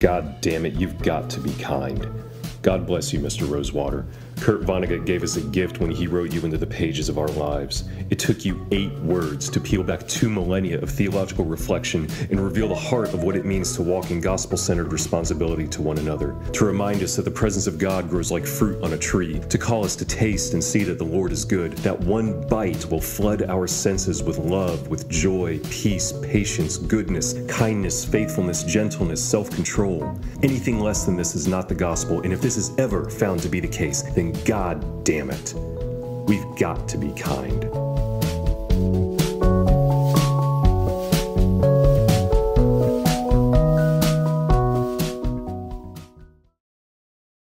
God damn it, you've got to be kind. God bless you, Mr. Rosewater. Kurt Vonnegut gave us a gift when he wrote you into the pages of our lives. It took you eight words to peel back two millennia of theological reflection and reveal the heart of what it means to walk in gospel centered responsibility to one another, to remind us that the presence of God grows like fruit on a tree, to call us to taste and see that the Lord is good. That one bite will flood our senses with love, with joy, peace, patience, goodness, kindness, faithfulness, gentleness, self control. Anything less than this is not the gospel, and if this is ever found to be the case, then God damn it, we've got to be kind.